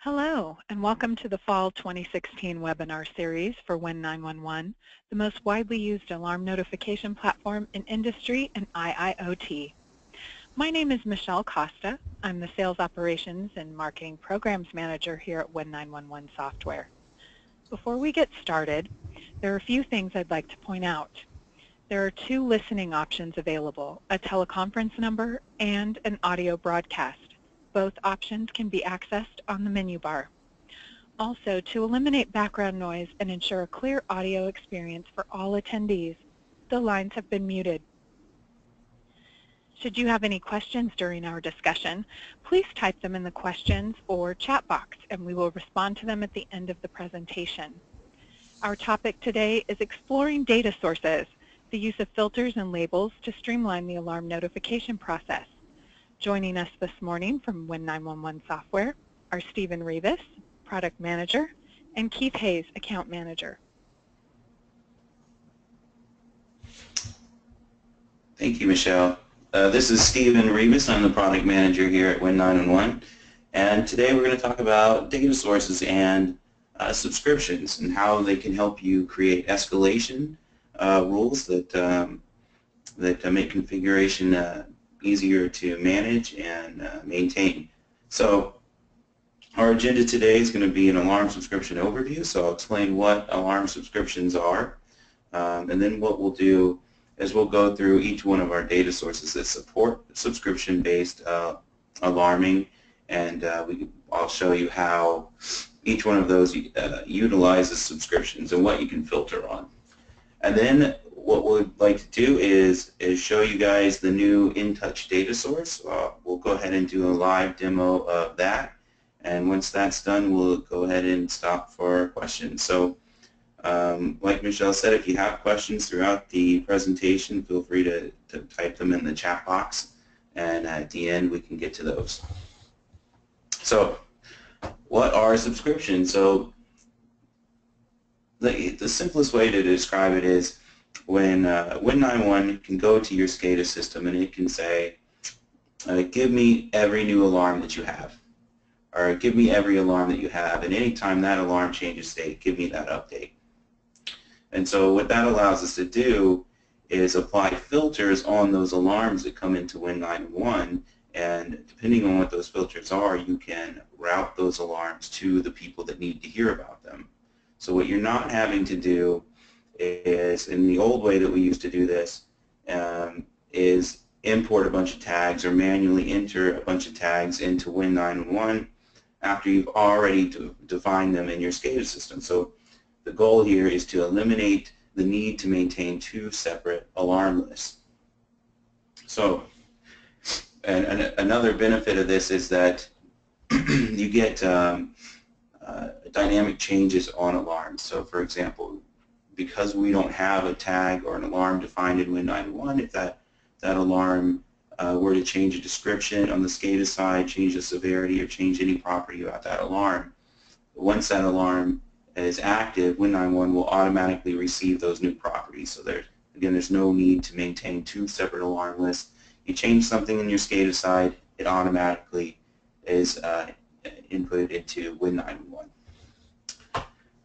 Hello, and welcome to the Fall 2016 webinar series for Win911, the most widely used alarm notification platform in industry and IIoT. My name is Michelle Costa. I'm the Sales Operations and Marketing Programs Manager here at Win911 Software. Before we get started, there are a few things I'd like to point out. There are two listening options available, a teleconference number and an audio broadcast. Both options can be accessed on the menu bar. Also, to eliminate background noise and ensure a clear audio experience for all attendees, the lines have been muted. Should you have any questions during our discussion, please type them in the questions or chat box and we will respond to them at the end of the presentation. Our topic today is exploring data sources, the use of filters and labels to streamline the alarm notification process. Joining us this morning from Win911 Software are Stephen Rivas, Product Manager, and Keith Hayes, Account Manager. Thank you, Michelle. Uh, this is Stephen Rivas. I'm the Product Manager here at Win911. And today we're going to talk about data sources and uh, subscriptions and how they can help you create escalation uh, rules that, um, that make configuration uh, easier to manage and uh, maintain. So our agenda today is going to be an alarm subscription overview, so I'll explain what alarm subscriptions are. Um, and then what we'll do is we'll go through each one of our data sources that support subscription-based uh, alarming, and uh, we, I'll show you how each one of those uh, utilizes subscriptions and what you can filter on. And then what we'd like to do is, is show you guys the new InTouch data source. Uh, we'll go ahead and do a live demo of that. And once that's done, we'll go ahead and stop for questions. So um, like Michelle said, if you have questions throughout the presentation, feel free to, to type them in the chat box. And at the end, we can get to those. So what are subscriptions? So the, the simplest way to describe it is when uh, Win911 can go to your SCADA system and it can say, uh, give me every new alarm that you have, or give me every alarm that you have, and anytime that alarm changes state, give me that update. And so what that allows us to do is apply filters on those alarms that come into Win911, and depending on what those filters are, you can route those alarms to the people that need to hear about them. So what you're not having to do is, in the old way that we used to do this, um, is import a bunch of tags or manually enter a bunch of tags into Win911 after you've already defined them in your SCADA system. So the goal here is to eliminate the need to maintain two separate alarm lists. So and, and another benefit of this is that you get um, uh, dynamic changes on alarms. So for example, because we don't have a tag or an alarm defined in Win91, if that, that alarm uh, were to change a description on the SCADA side, change the severity, or change any property about that alarm, once that alarm is active, Win91 will automatically receive those new properties. So there, again, there's no need to maintain two separate alarm lists. You change something in your SCADA side, it automatically is uh, inputted into Win91.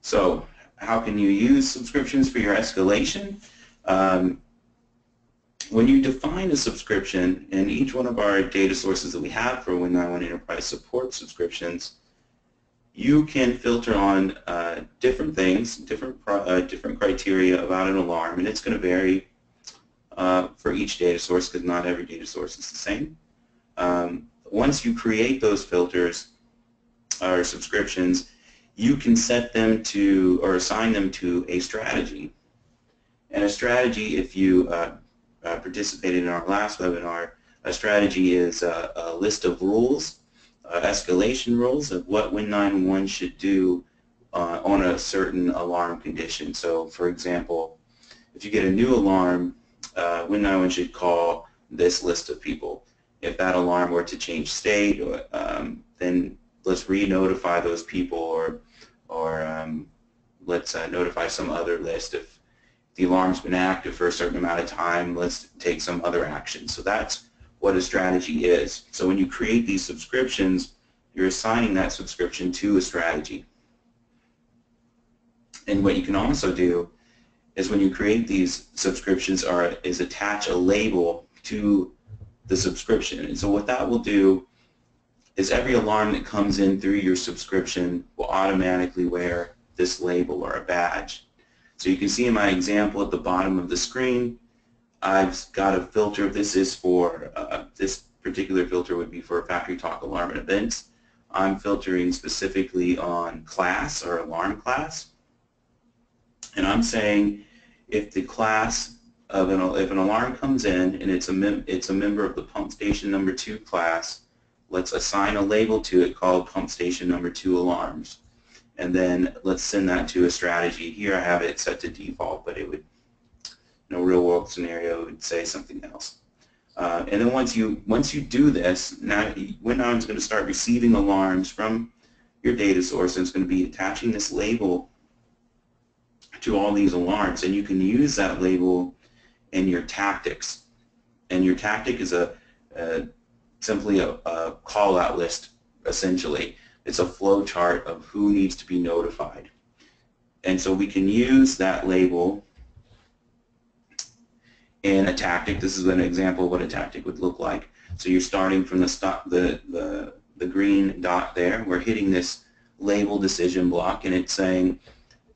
So how can you use subscriptions for your escalation? Um, when you define a subscription, in each one of our data sources that we have for Win911 Enterprise support subscriptions, you can filter on uh, different things, different uh, different criteria about an alarm, and it's going to vary uh, for each data source because not every data source is the same. Um, once you create those filters or subscriptions, you can set them to or assign them to a strategy. And a strategy, if you uh, uh, participated in our last webinar, a strategy is a, a list of rules, uh, escalation rules of what Win911 should do uh, on a certain alarm condition. So for example, if you get a new alarm, uh, Win911 should call this list of people. If that alarm were to change state, um, then let's re-notify those people or, or um, let's uh, notify some other list. If the alarm's been active for a certain amount of time, let's take some other action. So that's what a strategy is. So when you create these subscriptions, you're assigning that subscription to a strategy. And what you can also do is when you create these subscriptions are, is attach a label to the subscription. And so what that will do is every alarm that comes in through your subscription will automatically wear this label or a badge. So you can see in my example at the bottom of the screen, I've got a filter. This is for, uh, this particular filter would be for FactoryTalk alarm and events. I'm filtering specifically on class or alarm class. And I'm saying if the class of an, if an alarm comes in and it's a, mem it's a member of the pump station number two class, let's assign a label to it called pump station number two alarms. And then let's send that to a strategy. Here I have it set to default, but it would, in a real world scenario, would say something else. Uh, and then once you once you do this, now Win9 is going to start receiving alarms from your data source, and it's going to be attaching this label to all these alarms, and you can use that label in your tactics. And your tactic is a, a simply a, a call-out list, essentially. It's a flow chart of who needs to be notified. And so we can use that label in a tactic. This is an example of what a tactic would look like. So you're starting from the, stop, the, the, the green dot there. We're hitting this label decision block, and it's saying,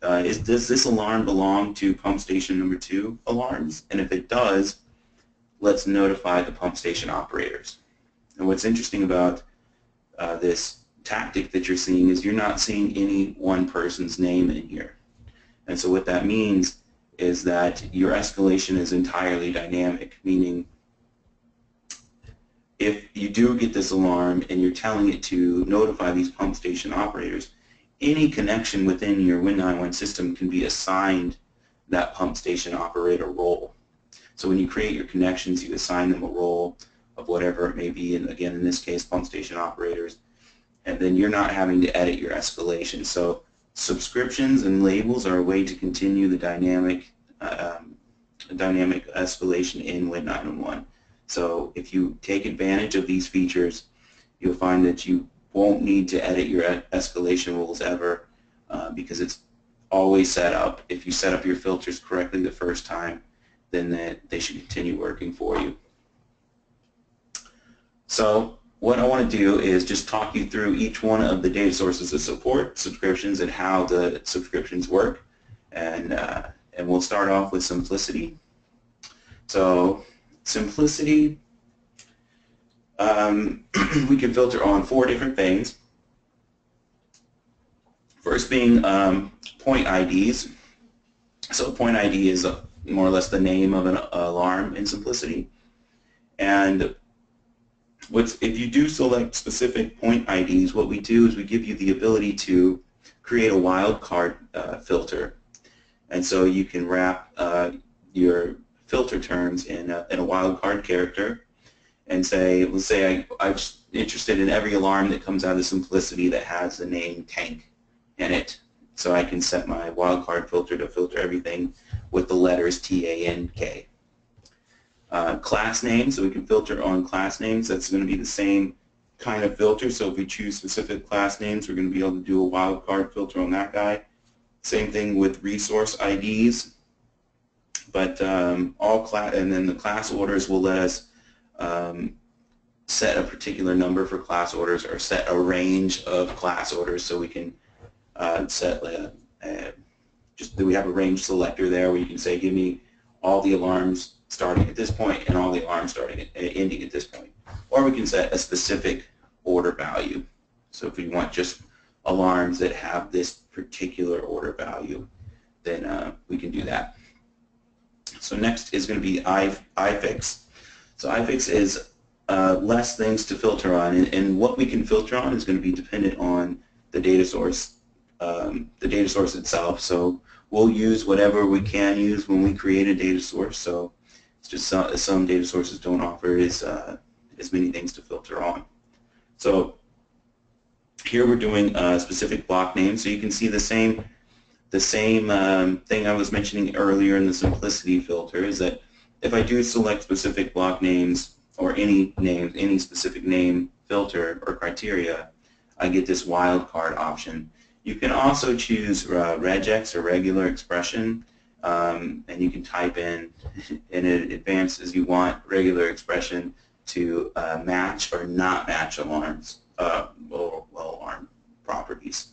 uh, is, does this alarm belong to pump station number two alarms? And if it does, let's notify the pump station operators. And what's interesting about uh, this tactic that you're seeing is you're not seeing any one person's name in here. And so what that means is that your escalation is entirely dynamic, meaning if you do get this alarm and you're telling it to notify these pump station operators, any connection within your Win91 system can be assigned that pump station operator role. So when you create your connections, you assign them a role of whatever it may be, and again, in this case, pump station operators, and then you're not having to edit your escalation. So subscriptions and labels are a way to continue the dynamic um, dynamic escalation in Win911. So if you take advantage of these features, you'll find that you won't need to edit your escalation rules ever uh, because it's always set up. If you set up your filters correctly the first time, then they, they should continue working for you. So what I want to do is just talk you through each one of the data sources of support, subscriptions, and how the subscriptions work. And, uh, and we'll start off with CIMPLICITY. So CIMPLICITY um, we can filter on four different things. First being um, point IDs. So point ID is a, more or less the name of an alarm in CIMPLICITY. And what's, if you do select specific point IDs, what we do is we give you the ability to create a wildcard uh, filter. And so you can wrap uh, your filter terms in a, in a wildcard character and say, let's say I, I'm interested in every alarm that comes out of CIMPLICITY that has the name tank in it. So I can set my wildcard filter to filter everything with the letters T-A-N-K. Uh, class names, so we can filter on class names. That's going to be the same kind of filter. So if we choose specific class names, we're going to be able to do a wildcard filter on that guy. Same thing with resource IDs. But um, all class, and then the class orders will let us um, set a particular number for class orders or set a range of class orders so we can uh, set a, a, just we have a range selector there where you can say give me all the alarms starting at this point and all the alarms starting at, ending at this point. Or we can set a specific order value. So if we want just alarms that have this particular order value, then uh, we can do that. So next is going to be iFix. So iFix is uh, less things to filter on, and, and, what we can filter on is going to be dependent on the data source, um, the data source itself. So we'll use whatever we can use when we create a data source. So it's just some, some data sources don't offer as, uh, as many things to filter on. So here we're doing a specific block name, so you can see the same the same um, thing I was mentioning earlier in the CIMPLICITY filter is that if I do select specific block names or any names, any specific name filter or criteria, I get this wildcard option. You can also choose uh, regex or regular expression, um, and you can type in in advance as you want regular expression to uh, match or not match alarms, uh, well, well alarm properties.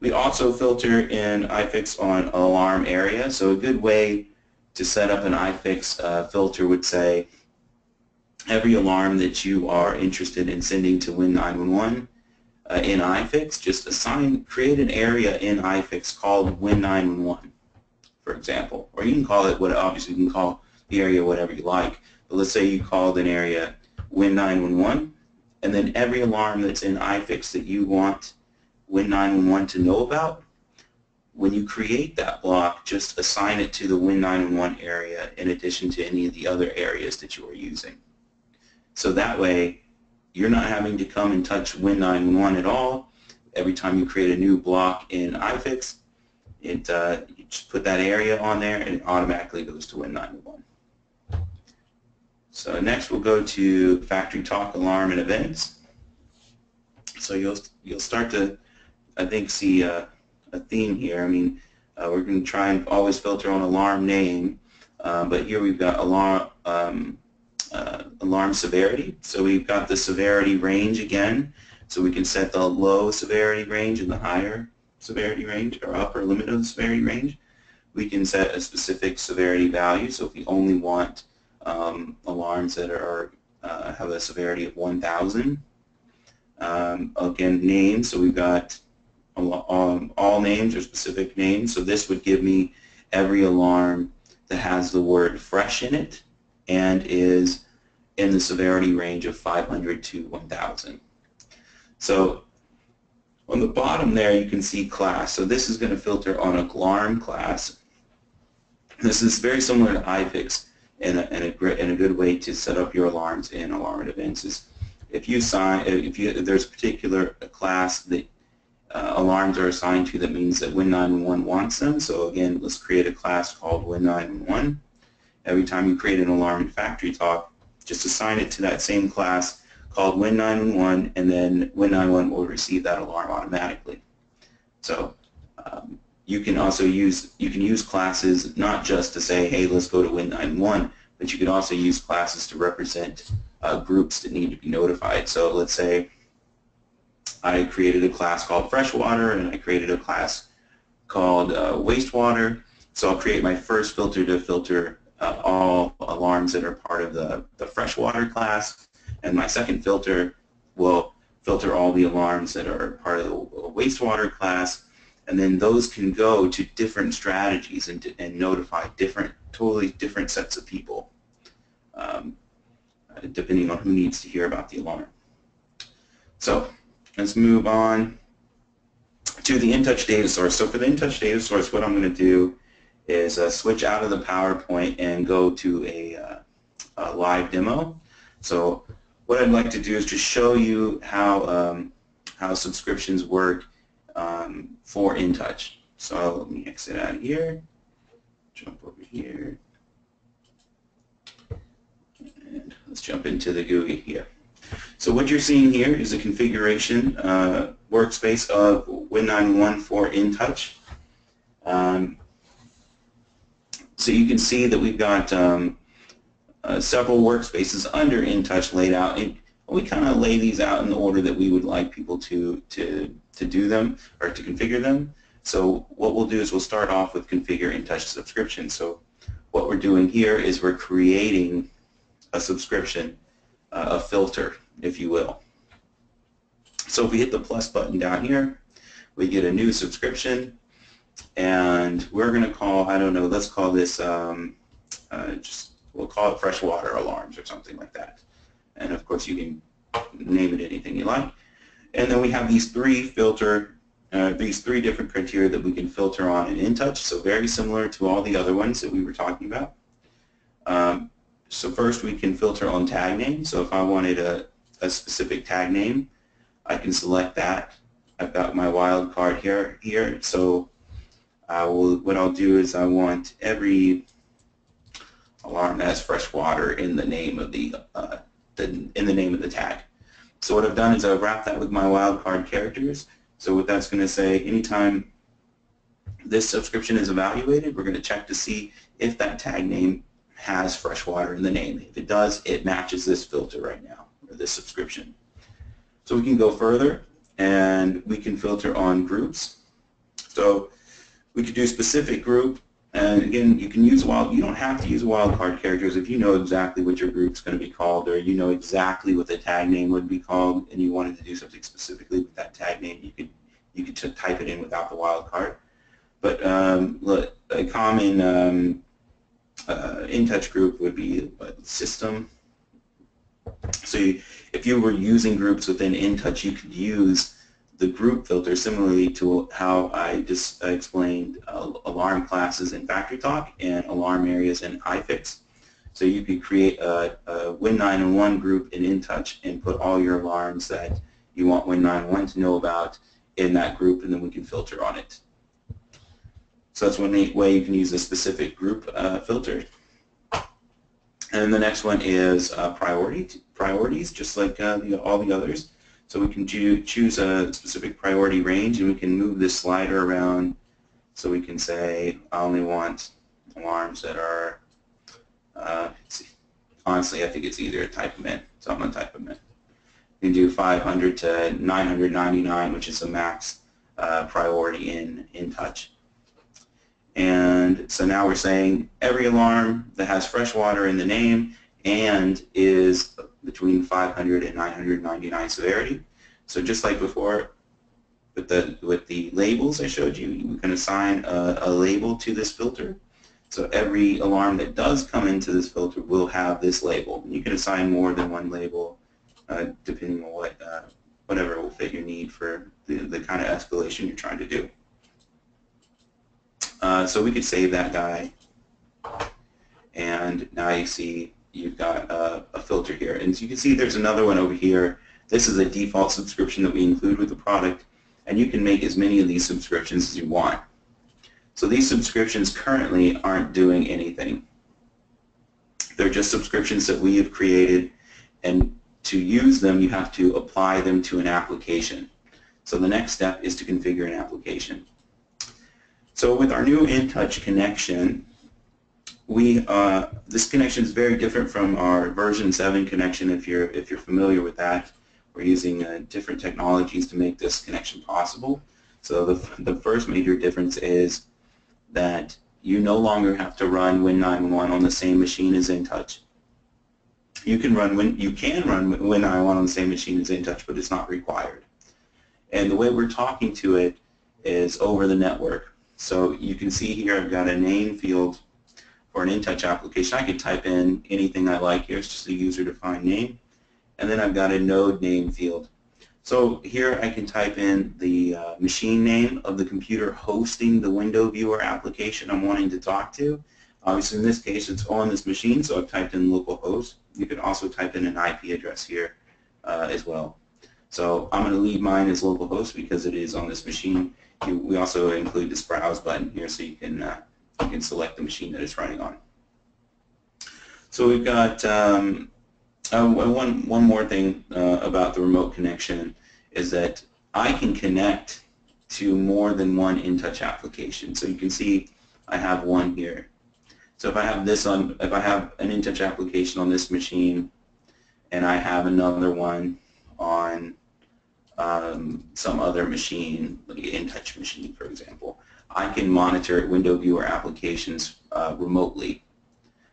We also filter in iFix on alarm area, so a good way to set up an iFix uh, filter would say every alarm that you are interested in sending to Win 911 uh, in iFix, just assign, create an area in iFix called Win 911, for example. Or you can call it what, obviously you can call the area whatever you like. But let's say you called an area Win 911, and then every alarm that's in iFix that you want Win 911 to know about, when you create that block, just assign it to the Win 911 area in addition to any of the other areas that you are using. So that way, you're not having to come and touch Win 911 at all. Every time you create a new block in iFix, it, uh, just put that area on there and it automatically goes to Win 911. So next we'll go to FactoryTalk Alarm and Events. So you'll, you'll start to, I think, see a theme here. I mean, uh, we're going to try and always filter on alarm name, uh, but here we've got alarm um, uh, alarm severity. So we've got the severity range again. So we can set the low severity range and the higher severity range or upper limit of the severity range. We can set a specific severity value. So if we only want um, alarms that are uh, have a severity of 1,000. Um, again, names. So we've got um, all names or specific names. So this would give me every alarm that has the word fresh in it and is in the severity range of 500 to 1,000. So on the bottom there you can see class. So this is going to filter on a alarm class. This is very similar to iFix and a, a, a good way to set up your alarms and alarm events is if you sign, if, you, if there's a particular class that uh, alarms are assigned to that means that Win911 wants them. So again, let's create a class called Win911. Every time you create an alarm in FactoryTalk, just assign it to that same class called Win911, and then Win911 will receive that alarm automatically. So um, you can also use you can use classes not just to say, hey, let's go to Win91, but you can also use classes to represent uh, groups that need to be notified. So let's say I created a class called freshwater, and I created a class called uh, wastewater. So I'll create my first filter to filter uh, all alarms that are part of the, the freshwater class, and my second filter will filter all the alarms that are part of the wastewater class, and then those can go to different strategies and, and notify different, totally different sets of people, um, depending on who needs to hear about the alarm. So let's move on to the InTouch data source. So for the InTouch data source, what I'm going to do is uh, switch out of the PowerPoint and go to a, uh, a, live demo. So what I'd like to do is just show you how, um, how subscriptions work um, for InTouch. So let me exit out of here, jump over here, and let's jump into the GUI here. So what you're seeing here is a configuration uh, workspace of Win911 for InTouch. Um, so you can see that we've got um, uh, several workspaces under InTouch laid out. And we kind of lay these out in the order that we would like people to, to, to do them or to configure them. So what we'll do is we'll start off with configure and InTouch subscription. So what we're doing here is we're creating a subscription, uh, a filter, if you will. So if we hit the plus button down here, we get a new subscription and we're going to call, I don't know, let's call this, um, uh, just, we'll call it freshwater alarms or something like that. And of course you can name it anything you like. And then we have these three filter, uh, these three different criteria that we can filter on in InTouch, so very similar to all the other ones that we were talking about. Um, so first we can filter on tag name. So if I wanted a, a specific tag name, I can select that. I've got my wildcard here. Here, so I will, what I'll do is I want every alarm that has fresh water in the name of the, uh, the in the name of the tag. So what I've done is I've wrapped that with my wildcard characters. So what that's going to say, anytime this subscription is evaluated, we're going to check to see if that tag name has freshwater in the name. If it does, it matches this filter right now, or this subscription. So we can go further, and we can filter on groups. So we could do specific group, and again, you can use wild. You don't have to use wildcard characters if you know exactly what your group's going to be called, or you know exactly what the tag name would be called, and you wanted to do something specifically with that tag name. You could you could type it in without the wildcard. But um, a common um, uh, InTouch group would be system. So you, if you were using groups within InTouch, you could use the group filter similarly to how I just explained uh, alarm classes in FactoryTalk and alarm areas in iFix. So you could create a, a Win911 group in InTouch and put all your alarms that you want Win911 to know about in that group and then we can filter on it. So that's one way you can use a specific group uh, filter. And the next one is uh, priority, priorities, just like uh, the, all the others. So we can choose a specific priority range and we can move this slider around so we can say I only want alarms that are, uh, honestly I think it's either type them in, so I'm going to type them in. You can do 500 to 999 which is the max uh, priority in, InTouch. And so now we're saying every alarm that has fresh water in the name and is between 500 and 999 severity. So just like before, with the with the labels I showed you, you can assign a, a label to this filter. So every alarm that does come into this filter will have this label. You can assign more than one label uh, depending on what uh, whatever will fit your need for the, the kind of escalation you're trying to do. Uh, so we could save that guy. And now you see you've got a, a filter here. And you can see there's another one over here. This is a default subscription that we include with the product. And you can make as many of these subscriptions as you want. So these subscriptions currently aren't doing anything. They're just subscriptions that we have created and to use them you have to apply them to an application. So the next step is to configure an application. So with our new InTouch connection, we uh, this connection is very different from our version 7 connection if you're if you're familiar with that. We're using uh, different technologies to make this connection possible. So the, the first major difference is that you no longer have to run Win911 on the same machine as InTouch. You can run Win you can run Win911 on the same machine as InTouch, but it's not required. And the way we're talking to it is over the network. So you can see here I've got a name field for an InTouch application. I can type in anything I like here. It's just a user-defined name. And then I've got a node name field. So here I can type in the uh, machine name of the computer hosting the WindowViewer application I'm wanting to talk to. Obviously in this case it's on this machine, so I've typed in localhost. You can also type in an IP address here uh, as well. So I'm going to leave mine as localhost because it is on this machine. We also include this browse button here so you can, uh, you can select the machine that it's running on. So we've got um, uh, one, one more thing uh, about the remote connection is that I can connect to more than one InTouch application. So you can see I have one here. So if I have this on, if I have an InTouch application on this machine and I have another one on um, some other machine, like an InTouch machine, for example, I can monitor WindowViewer applications uh, remotely.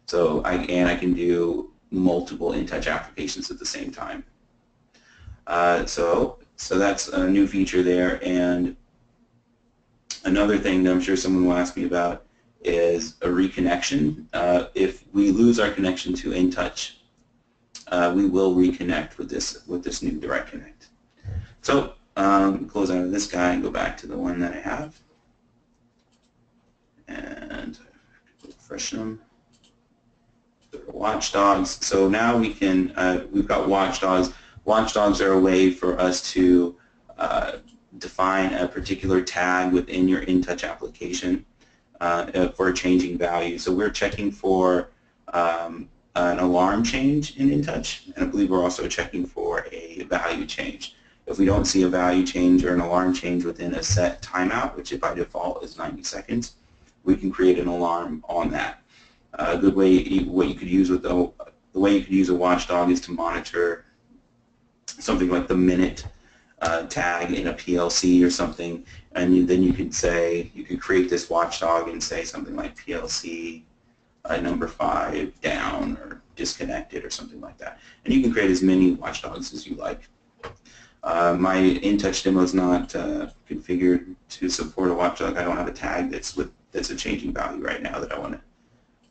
So I and I can do multiple InTouch applications at the same time. Uh, so so that's a new feature there. And another thing that I'm sure someone will ask me about is a reconnection. Uh, if we lose our connection to InTouch, uh, we will reconnect with this with this new Direct Connect. So um, close out of this guy and go back to the one that I have. And refresh them. Watchdogs. So now we can, uh, we've got watchdogs. Watchdogs are a way for us to uh, define a particular tag within your InTouch application uh, for a changing value. So we're checking for um, an alarm change in InTouch, and I believe we're also checking for a value change. If we don't see a value change or an alarm change within a set timeout, which by default is 90 seconds, we can create an alarm on that. a good way, what you could use with the, the way you could use a watchdog is to monitor something like the minute uh, tag in a PLC or something, and you, then you could say, you could create this watchdog and say something like PLC uh, number five down or disconnected or something like that. And you can create as many watchdogs as you like. Uh, my InTouch demo is not uh, configured to support a watchdog. I don't have a tag that's with that's a changing value right now that I want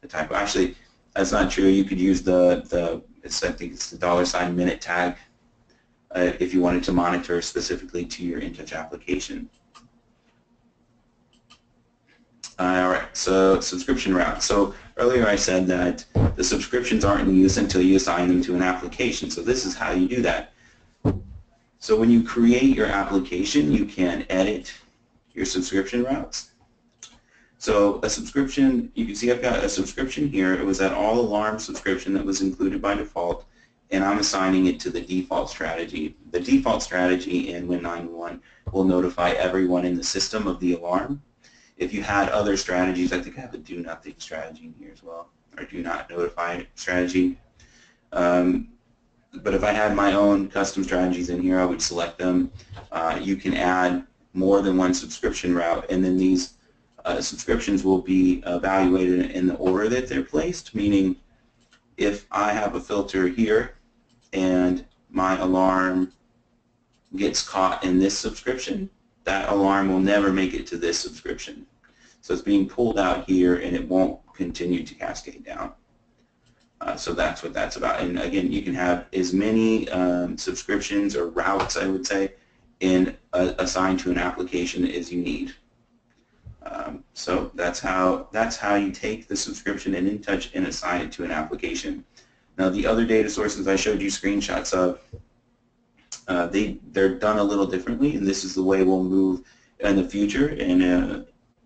to type. Actually, that's not true. You could use the the it's, I think it's the dollar sign minute tag uh, if you wanted to monitor specifically to your InTouch application. Uh, all right, so subscription route. So earlier I said that the subscriptions aren't in use until you assign them to an application. So this is how you do that. So when you create your application, you can edit your subscription routes. So a subscription, you can see I've got a subscription here. It was that all alarm subscription that was included by default and I'm assigning it to the default strategy. The default strategy in Win91 will notify everyone in the system of the alarm. If you had other strategies, I think I have a do nothing strategy in here as well, or do not notify strategy. Um, but if I had my own custom strategies in here, I would select them. Uh, you can add more than one subscription route, and then these uh, subscriptions will be evaluated in the order that they're placed, meaning if I have a filter here and my alarm gets caught in this subscription, that alarm will never make it to this subscription. So it's being pulled out here and it won't continue to cascade down. Uh, so that's what that's about. And again, you can have as many um, subscriptions or routes, I would say, in uh, assigned to an application as you need. Um, so that's how that's how you take the subscription and InTouch and assign it to an application. Now the other data sources I showed you screenshots of, uh, they, they're done a little differently and this is the way we'll move in the future and, uh,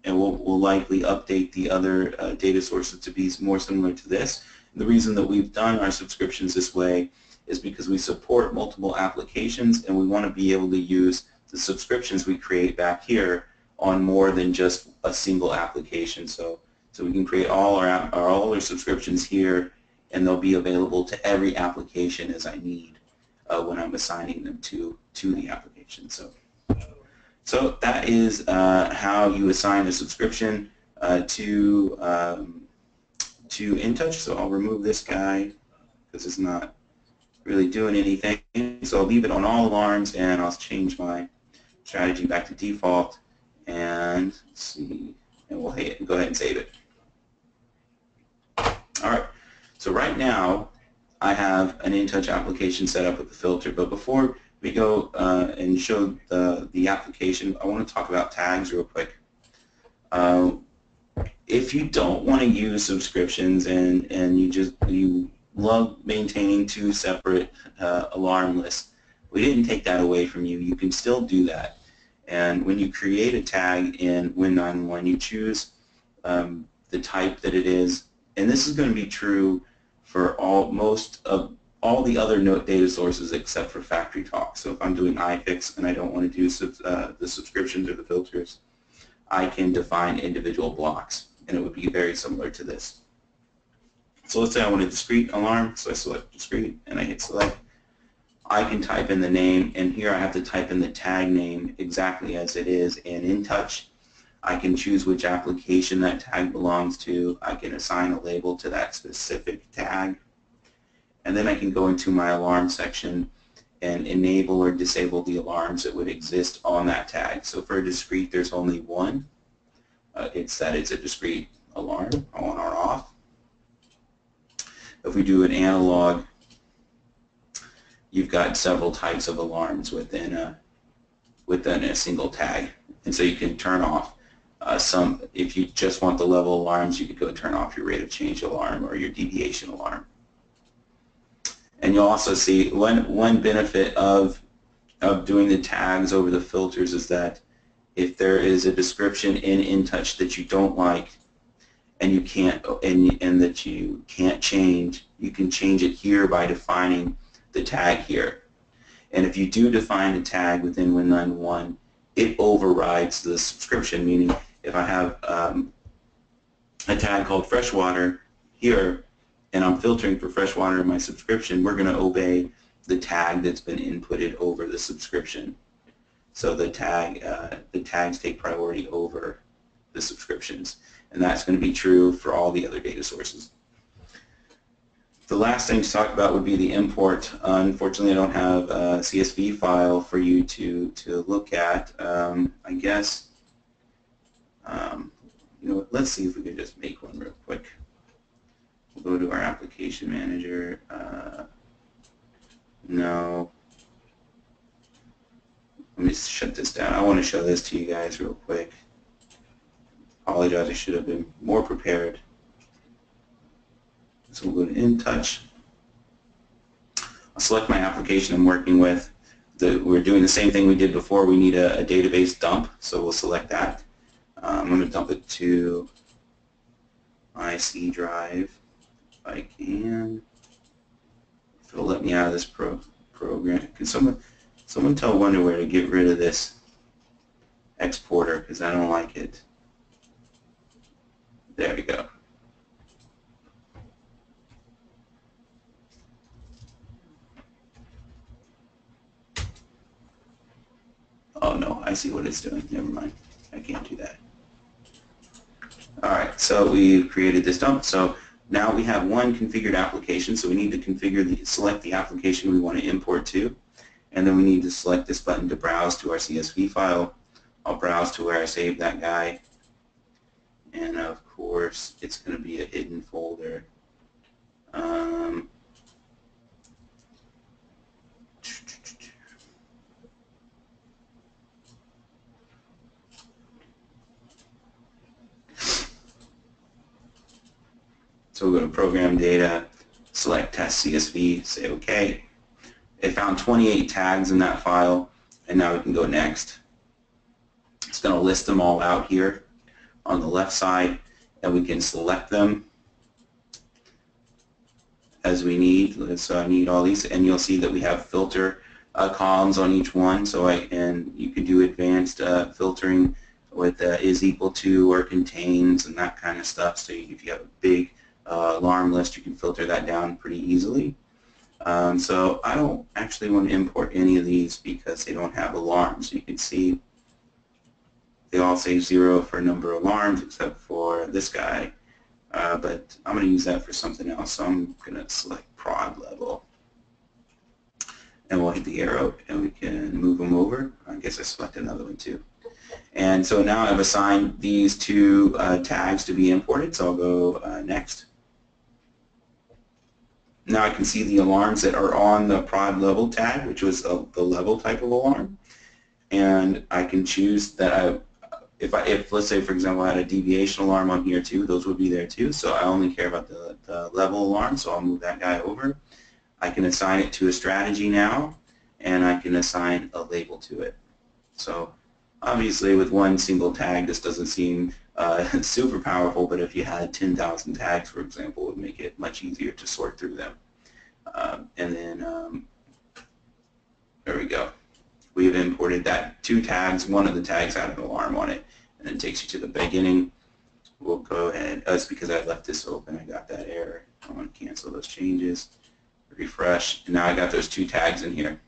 and we'll, we'll likely update the other uh, data sources to be more similar to this. The reason that we've done our subscriptions this way is because we support multiple applications and we want to be able to use the subscriptions we create back here on more than just a single application. So, so we can create all our, our all our subscriptions here and they'll be available to every application as I need uh, when I'm assigning them to, to the application. So, so that is uh, how you assign a subscription uh, to, um, to InTouch. So I'll remove this guy because it's not really doing anything. So I'll leave it on all alarms and I'll change my strategy back to default and see, and we'll go ahead and save it. All right. So right now, I have an InTouch application set up with the filter, but before we go uh, and show the, the application, I want to talk about tags real quick. Uh, if you don't want to use subscriptions and, and you just you love maintaining two separate uh, alarm lists, we didn't take that away from you. You can still do that. And when you create a tag in Win911, you choose um, the type that it is. And this is going to be true for all most of all the other note data sources except for FactoryTalk. So if I'm doing iFix and I don't want to do uh, the subscriptions or the filters, I can define individual blocks, and it would be very similar to this. So let's say I want a discrete alarm, so I select discrete and I hit select. I can type in the name, and here I have to type in the tag name exactly as it is and in InTouch. I can choose which application that tag belongs to. I can assign a label to that specific tag. And then I can go into my alarm section and enable or disable the alarms that would exist on that tag. So for a discrete, there's only one. Uh, it's that it's a discrete alarm, on or off. If we do an analog, you've got several types of alarms within a, within a single tag. And so you can turn off uh, some, if you just want the level alarms, you could go turn off your rate of change alarm or your deviation alarm. And you'll also see one, one benefit of, of doing the tags over the filters is that if there is a description in InTouch that you don't like and you can't and, and that you can't change, you can change it here by defining the tag here. And if you do define a tag within Win911, it overrides the subscription, meaning if I have um, a tag called freshwater here, and I'm filtering for freshwater in my subscription, we're going to obey the tag that's been inputted over the subscription. So the tag, uh, the tags take priority over the subscriptions, and that's going to be true for all the other data sources. The last thing to talk about would be the import. unfortunately, I don't have a CSV file for you to, to look at. Um, I guess, um, you know, let's see if we can just make one real quick. We'll go to our application manager. Uh, no. Let me shut this down. I want to show this to you guys real quick. Apologize, I should have been more prepared. So we'll go to InTouch. I'll select my application I'm working with. The, we're doing the same thing we did before. We need a, a database dump, so we'll select that. Um, I'm going to dump it to my C drive if I can. If it'll let me out of this pro program. Can someone someone tell Wonderware to get rid of this exporter because I don't like it. There we go. Oh no, I see what it's doing. Never mind. I can't do that. Alright, so we've created this dump. So now we have one configured application, so we need to configure the, select the application we want to import to. And then we need to select this button to browse to our CSV file. I'll browse to where I saved that guy. And of course, it's going to be a hidden folder. Um, So we'll go to Program Data, select Test CSV, say OK. It found 28 tags in that file, and now we can go Next. It's going to list them all out here on the left side, and we can select them as we need. So I need all these, and you'll see that we have filter uh, columns on each one. So I and you can do advanced uh, filtering with uh, is equal to or contains and that kind of stuff. So if you have a big uh, alarm list, you can filter that down pretty easily. Um, so I don't actually want to import any of these because they don't have alarms. You can see they all say zero for number of alarms except for this guy. Uh, but I'm going to use that for something else. So I'm going to select prod level. And we'll hit the arrow and we can move them over. I guess I select another one too. And so now I've assigned these two uh, tags to be imported. So I'll go uh, next. Now I can see the alarms that are on the prod level tag, which was a, the level type of alarm. And I can choose that I, if I, if let's say for example I had a deviation alarm on here too, those would be there too. So I only care about the, the level alarm, so I'll move that guy over. I can assign it to a strategy now, and I can assign a label to it. So obviously with one single tag this doesn't seem uh, super powerful, but if you had 10,000 tags, for example, it would make it much easier to sort through them. Um, and then, um, there we go. We have imported that two tags. One of the tags had an alarm on it, and it takes you to the beginning. We'll go ahead. That's because I left this open. I got that error. I want to cancel those changes. Refresh. And now I got those two tags in here.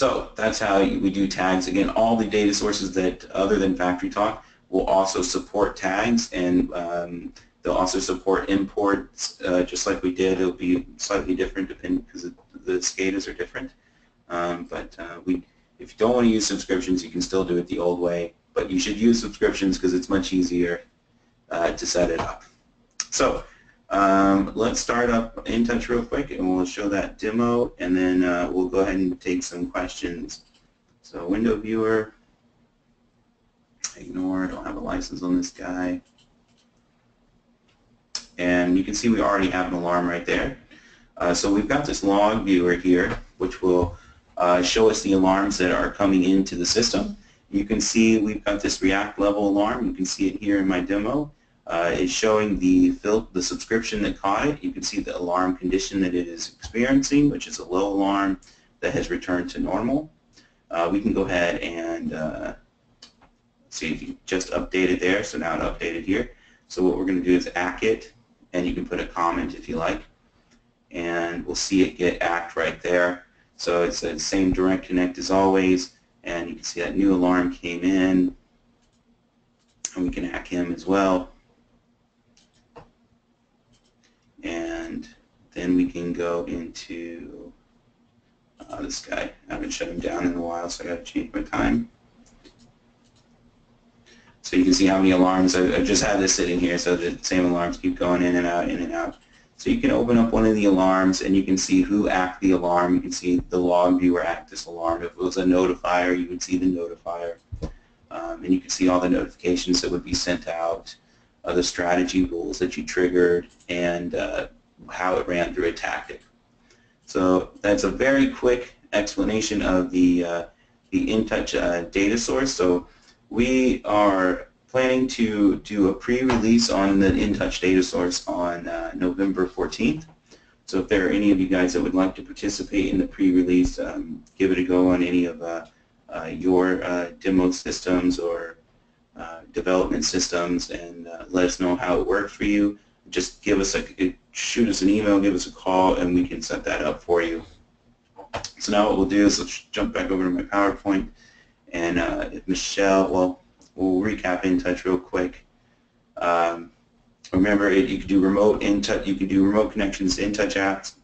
So that's how we do tags. Again, all the data sources that, other than FactoryTalk will also support tags and um, they'll also support imports uh, just like we did. It'll be slightly different depending because the SCADAs are different. Um, but uh, we, if you don't want to use subscriptions, you can still do it the old way. But you should use subscriptions because it's much easier uh, to set it up. So um, let's start up InTouch real quick and we'll show that demo and then uh, we'll go ahead and take some questions. So WindowViewer, ignore, don't have a license on this guy. And you can see we already have an alarm right there. Uh, so we've got this log viewer here, which will uh, show us the alarms that are coming into the system. You can see we've got this React level alarm. You can see it here in my demo. Uh, it's showing the the subscription that caught it. You can see the alarm condition that it is experiencing, which is a low alarm. that has returned to normal, uh, we can go ahead and uh, see if you just updated there. So now it updated here. So what we're going to do is act it, and you can put a comment if you like, and we'll see it get act right there. So it's the same direct connect as always, and you can see that new alarm came in, and we can hack him as well. And then we can go into uh, this guy. I haven't shut him down in a while, so I got to change my time. So you can see how many alarms, I, I just have this sitting here so the same alarms keep going in and out, in and out. So you can open up one of the alarms and you can see who acted the alarm. You can see the log viewer act this alarm. If it was a notifier, you would see the notifier. Um, and you can see all the notifications that would be sent out, uh, the strategy rules that you triggered, and uh, how it ran through a tactic. So that's a very quick explanation of the, uh, the InTouch uh, data source. So we are planning to do a pre-release on the InTouch data source on uh, November 14th. So if there are any of you guys that would like to participate in the pre-release, um, give it a go on any of uh, your demo systems or uh, development systems and uh, let us know how it worked for you. Just give us a, shoot us an email, give us a call, and we can set that up for you. So now what we'll do is let's jump back over to my PowerPoint. And uh, Michelle, well, we'll recap InTouch real quick. Um, remember, it, you can do remote InTouch. You can do remote connections to InTouch apps.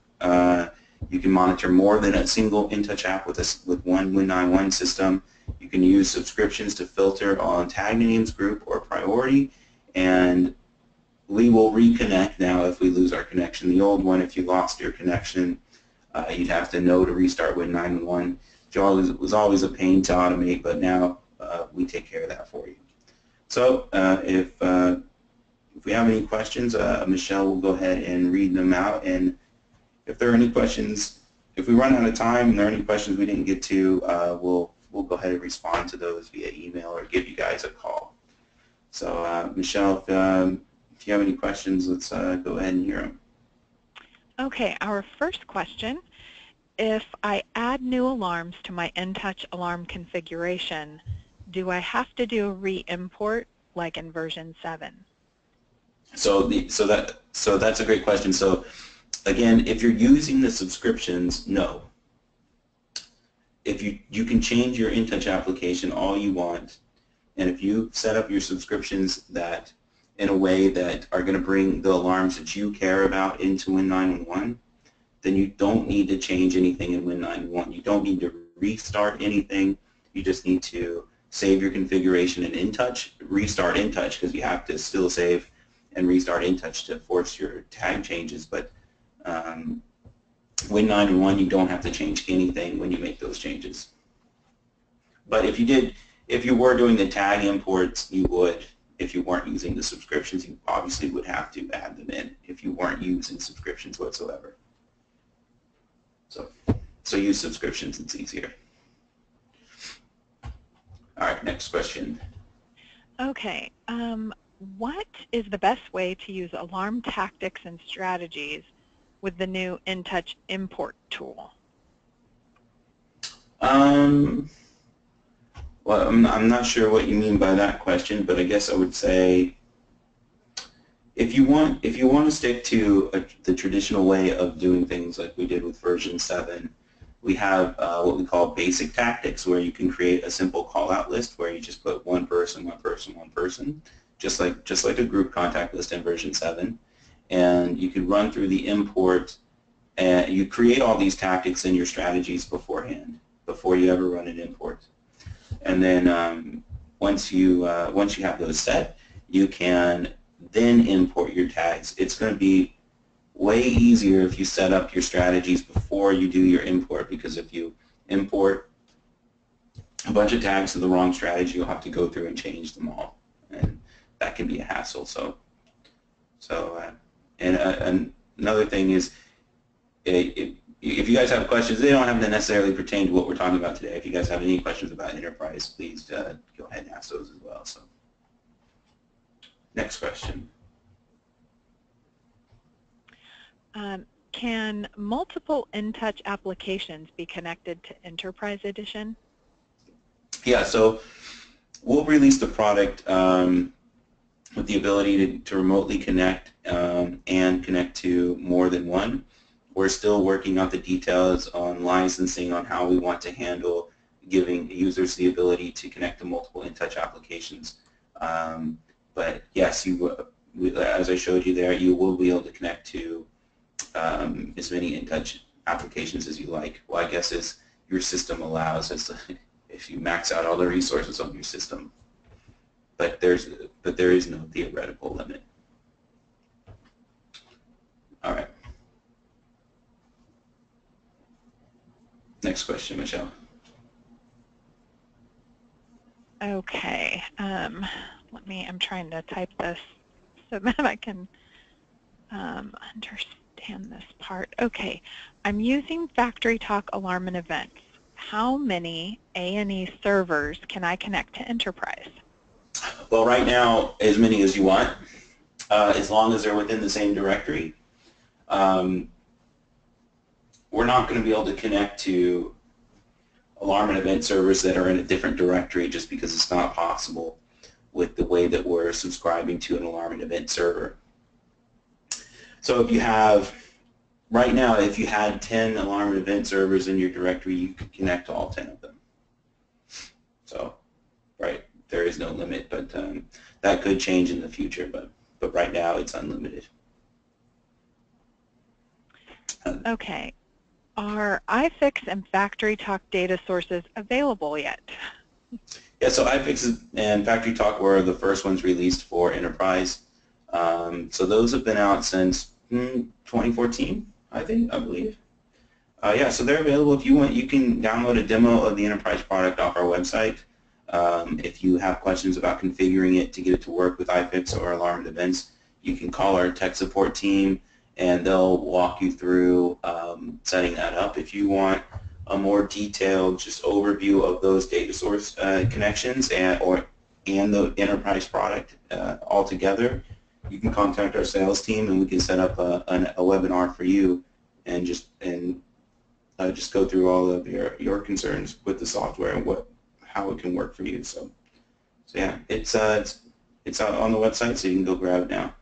You can monitor more than a single InTouch app with a, with one WIN-911 system. You can use subscriptions to filter on tag names, group, or priority. And we will reconnect now if we lose our connection. The old one, if you lost your connection, uh, you'd have to know to restart WIN-911 It was always a pain to automate, but now uh, we take care of that for you. So uh, if, uh, if we have any questions, uh, Michelle will go ahead and read them out. And if there are any questions, if we run out of time and there are any questions we didn't get to, uh, we'll, we'll go ahead and respond to those via email or give you guys a call. So uh, Michelle, if, um, if you have any questions, let's go ahead and hear them. Okay, our first question if I add new alarms to my InTouch alarm configuration, do I have to do a re-import like in version 7? So the so that so that's a great question. So again, if you're using the subscriptions, no. If you you can change your InTouch application all you want, and if you set up your subscriptions that in a way that are going to bring the alarms that you care about into Win911, then you don't need to change anything in WIN-911. You don't need to restart anything. You just need to save your configuration in InTouch, restart InTouch because you have to still save and restart InTouch to force your tag changes. But um, WIN-911, you don't have to change anything when you make those changes. But if you did, if you were doing the tag imports, you would. If you weren't using the subscriptions, you obviously would have to add them in if you weren't using subscriptions whatsoever. So, so use subscriptions, it's easier. All right, next question. Okay, um, what is the best way to use alarm tactics and strategies with the new InTouch import tool? Um, well, I'm, I'm not sure what you mean by that question, but I guess I would say if you want if you want to stick to a, the traditional way of doing things like we did with version 7, we have uh, what we call basic tactics where you can create a simple call-out list where you just put one person, one person, one person, just like just like a group contact list in version 7. And you can run through the import and you create all these tactics in your strategies beforehand before you ever run an import. And then um, once you uh, once you have those set, you can then import your tags. It's going to be way easier if you set up your strategies before you do your import because if you import a bunch of tags to the wrong strategy, you'll have to go through and change them all. And that can be a hassle. So, so uh, and, uh, another thing is, if you guys have questions, they don't have to necessarily pertain to what we're talking about today. If you guys have any questions about enterprise, please uh, go ahead and ask those as well. So. Next question. Um, can multiple InTouch applications be connected to Enterprise Edition? Yeah, so we'll release the product um, with the ability to, to remotely connect um, and connect to more than one. We're still working out the details on licensing on how we want to handle giving users the ability to connect to multiple InTouch applications. Um, but yes, you, as I showed you there, you will be able to connect to um, as many InTouch applications as you like. Well, I guess as your system allows, as if you max out all the resources on your system. But there's, but there is no theoretical limit. All right. Next question, Michelle. Okay. Um, let me, I'm trying to type this so that I can um, understand this part. Okay. I'm using FactoryTalk Alarm and Events. How many A&E servers can I connect to Enterprise? Well, right now, as many as you want, uh, as long as they're within the same directory. Um, we're not going to be able to connect to alarm and event servers that are in a different directory just because it's not possible with the way that we're subscribing to an alarm and event server. So if you have, right now, if you had 10 alarm and event servers in your directory, you could connect to all 10 of them. So, right, there is no limit, but um, that could change in the future, but, but right now it's unlimited. Okay. Are iFix and FactoryTalk data sources available yet? Yeah, so iFix and FactoryTalk were the first ones released for enterprise. Um, so those have been out since hmm, 2014, I think, I believe. Uh, yeah, so they're available. If you want, you can download a demo of the enterprise product off our website. Um, if you have questions about configuring it to get it to work with iFix or alarmed events, you can call our tech support team and they'll walk you through um, setting that up. If you want a more detailed just overview of those data source uh, connections and or and the enterprise product uh, altogether, you can contact our sales team and we can set up a, a, a webinar for you and just and uh, just go through all of your your concerns with the software and what how it can work for you. So, so yeah, it's uh, it's it's on the website, so you can go grab it now.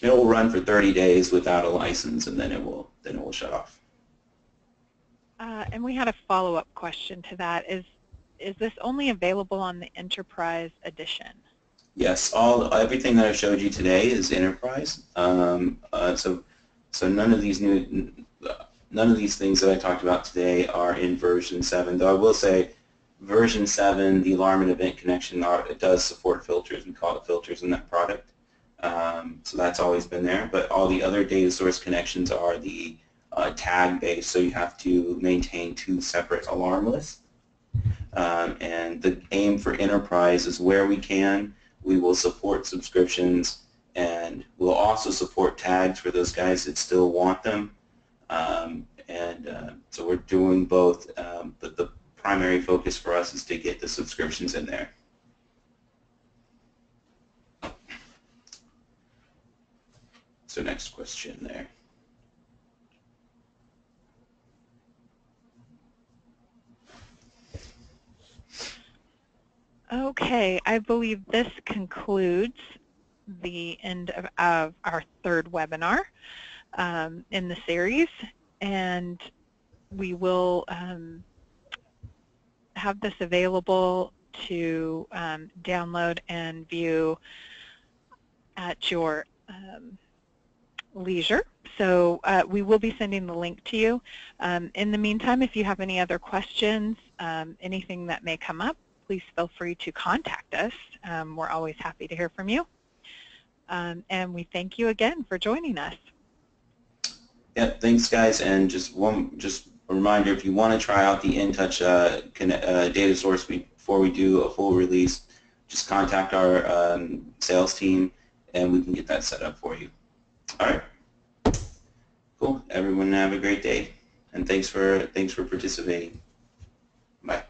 It will run for 30 days without a license, and then it will then it will shut off. Uh, and we had a follow-up question to that. Is is this only available on the Enterprise Edition? Yes, all everything that I showed you today is Enterprise. Um, uh, so so none of these new none of these things that I talked about today are in version 7. Though I will say version 7, the alarm and event connection, it does support filters. We call it filters in that product. Um, so that's always been there. But all the other data source connections are the uh, tag based, so you have to maintain two separate alarm lists. Um, and the aim for enterprise is where we can, we will support subscriptions and we'll also support tags for those guys that still want them. Um, and uh, so we're doing both, um, but the primary focus for us is to get the subscriptions in there. So next question there. Okay, I believe this concludes the end of, of our third webinar um, in the series, and we will um, have this available to um, download and view at your um, leisure. So uh, we will be sending the link to you. Um, in the meantime, if you have any other questions, um, anything that may come up, please feel free to contact us. Um, we're always happy to hear from you. And we thank you again for joining us. Yeah, thanks guys. And just one, just a reminder, if you want to try out the InTouch uh, uh, data source before we do a full release, just contact our um, sales team and we can get that set up for you. All right. Cool. Everyone have a great day. And thanks for thanks for participating. Bye.